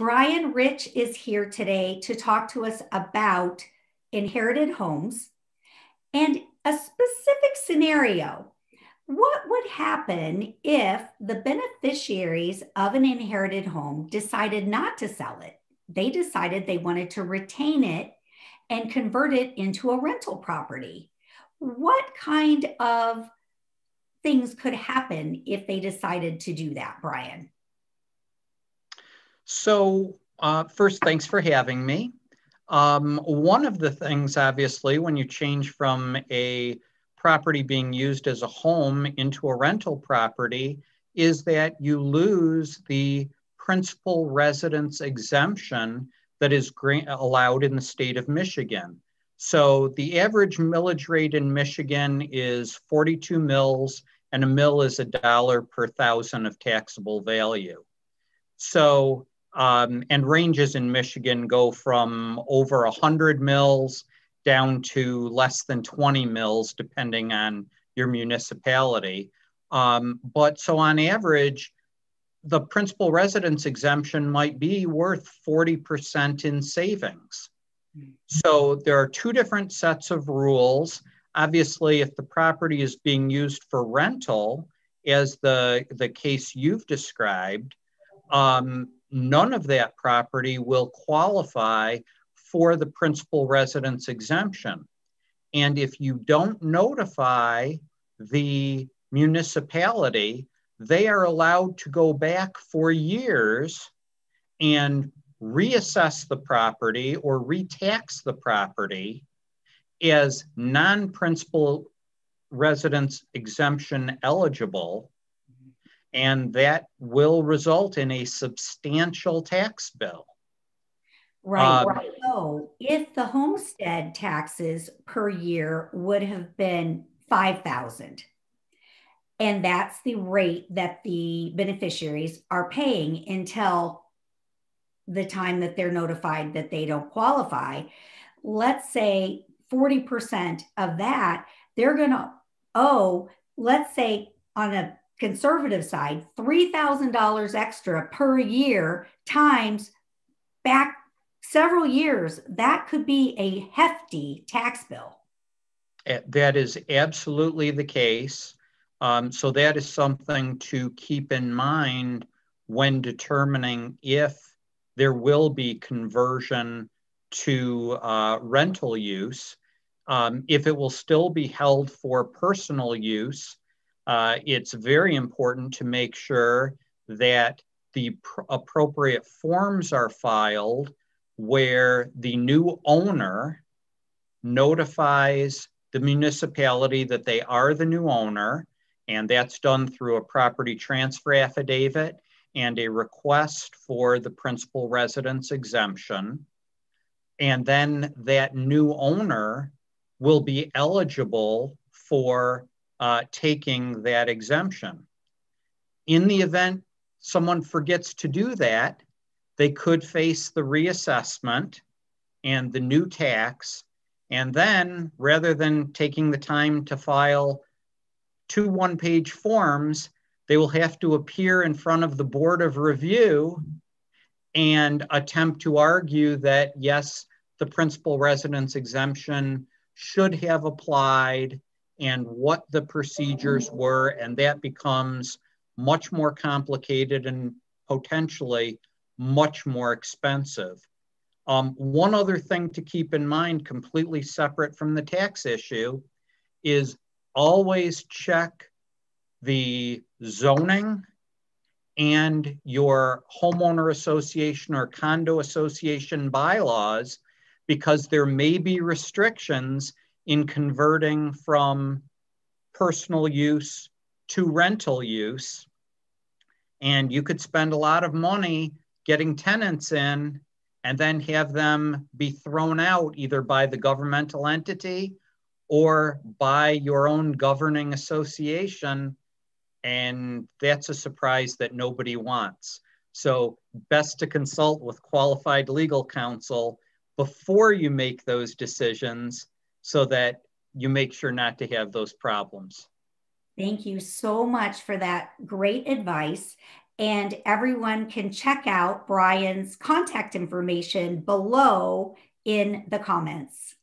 Brian Rich is here today to talk to us about inherited homes and a specific scenario. What would happen if the beneficiaries of an inherited home decided not to sell it? They decided they wanted to retain it and convert it into a rental property. What kind of things could happen if they decided to do that, Brian? So, uh, first, thanks for having me. Um, one of the things, obviously, when you change from a property being used as a home into a rental property, is that you lose the principal residence exemption that is allowed in the state of Michigan. So the average millage rate in Michigan is 42 mills, and a mill is a dollar per thousand of taxable value. So, um, and ranges in Michigan go from over 100 mills down to less than 20 mills, depending on your municipality. Um, but so on average, the principal residence exemption might be worth 40% in savings. So there are two different sets of rules. Obviously, if the property is being used for rental, as the, the case you've described, um, none of that property will qualify for the principal residence exemption. And if you don't notify the municipality, they are allowed to go back for years and reassess the property or retax the property as non-principal residence exemption eligible and that will result in a substantial tax bill. Right, um, right. So if the homestead taxes per year would have been 5,000 and that's the rate that the beneficiaries are paying until the time that they're notified that they don't qualify. Let's say 40% of that, they're going to owe, let's say on a conservative side, $3,000 extra per year times back several years. That could be a hefty tax bill. That is absolutely the case. Um, so, that is something to keep in mind when determining if there will be conversion to uh, rental use. Um, if it will still be held for personal use, uh, it's very important to make sure that the pr- appropriate forms are filed where the new owner notifies the municipality that they are the new owner, and that's done through a property transfer affidavit and a request for the principal residence exemption. And then that new owner will be eligible for uh, taking that exemption. In the event someone forgets to do that, they could face the reassessment and the new tax. And then rather than taking the time to file two one page forms, they will have to appear in front of the Board of Review and attempt to argue that, yes, the principal residence exemption should have applied and what the procedures were. And that becomes much more complicated and potentially much more expensive. Um, one other thing to keep in mind, completely separate from the tax issue, is always check the zoning and your homeowner association or condo association bylaws because there may be restrictions in converting from personal use to rental use. And you could spend a lot of money getting tenants in and then have them be thrown out either by the governmental entity or by your own governing association and that's a surprise that nobody wants. So, best to consult with qualified legal counsel before you make those decisions so that you make sure not to have those problems. Thank you so much for that great advice. And everyone can check out Brian's contact information below in the comments.